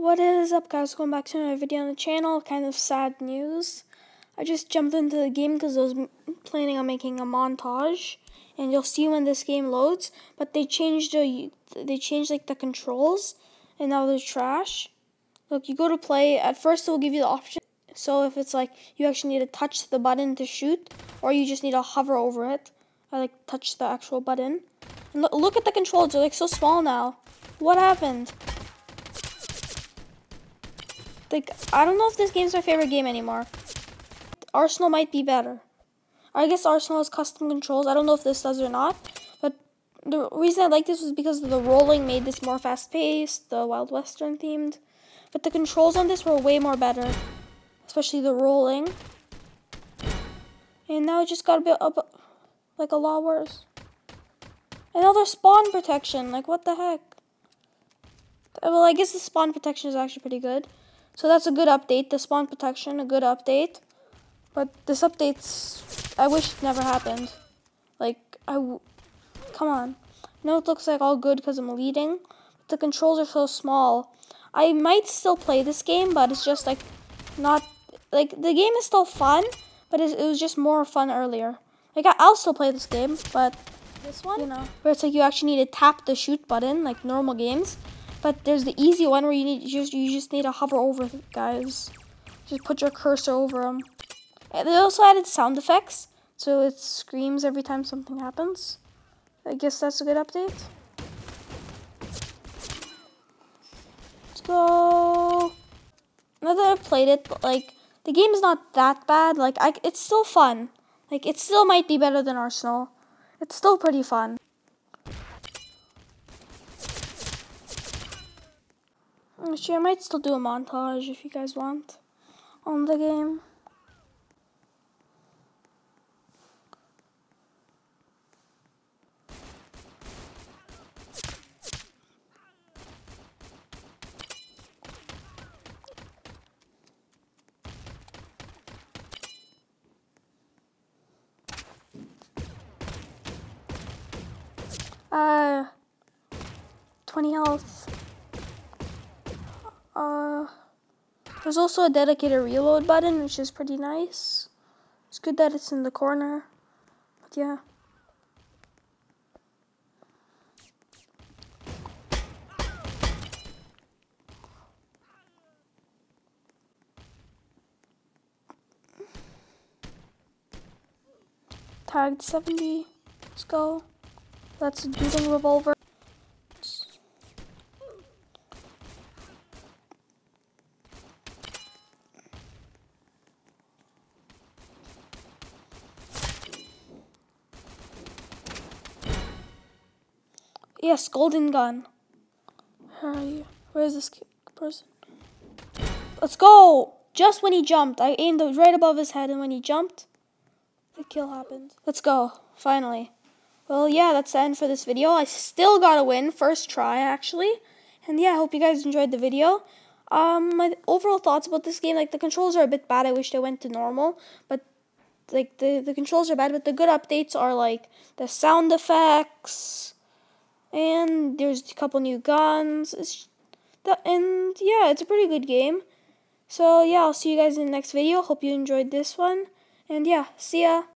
What is up guys, welcome back to another video on the channel, kind of sad news. I just jumped into the game because I was planning on making a montage, and you'll see when this game loads, but they changed the, they changed like the controls, and now they're trash. Look, you go to play, at first it will give you the option, so if it's like, you actually need to touch the button to shoot, or you just need to hover over it, I like touch the actual button. And look, look at the controls, they're like so small now. What happened? Like, I don't know if this game's my favorite game anymore. Arsenal might be better. I guess Arsenal has custom controls. I don't know if this does or not. But the reason I like this was because the rolling made this more fast-paced, the Wild Western themed. But the controls on this were way more better. Especially the rolling. And now it just got a bit, bit like a lot worse. Another spawn protection. Like, what the heck? Well, I guess the spawn protection is actually pretty good. So that's a good update. The spawn protection, a good update. But this update's, I wish it never happened. Like, I, come on. I know it looks like all good because I'm leading. But the controls are so small. I might still play this game, but it's just like, not, like, the game is still fun. But it, it was just more fun earlier. Like, I, I'll still play this game, but this one, you know, where it's like you actually need to tap the shoot button, like normal games. But there's the easy one where you need you just you just need to hover over guys. Just put your cursor over them. And they also added sound effects, so it screams every time something happens. I guess that's a good update. Let's go. Now that I've played it, like the game is not that bad. Like I, it's still fun. Like it still might be better than Arsenal. It's still pretty fun. Actually, I might still do a montage if you guys want on the game. Uh, 20 health. Uh, there's also a dedicated reload button, which is pretty nice. It's good that it's in the corner. But yeah. Tagged 70. Let's go. That's a dueling revolver. Yes, golden gun. Where are you? Where is this person? Let's go! Just when he jumped, I aimed right above his head, and when he jumped, the kill happened. Let's go, finally. Well, yeah, that's the end for this video. I still got a win, first try, actually. And yeah, I hope you guys enjoyed the video. Um, my overall thoughts about this game, like, the controls are a bit bad. I wish they went to normal. But, like, the, the controls are bad. But the good updates are, like, the sound effects and there's a couple new guns. It's the, and yeah, it's a pretty good game. So yeah, I'll see you guys in the next video. Hope you enjoyed this one. And yeah, see ya.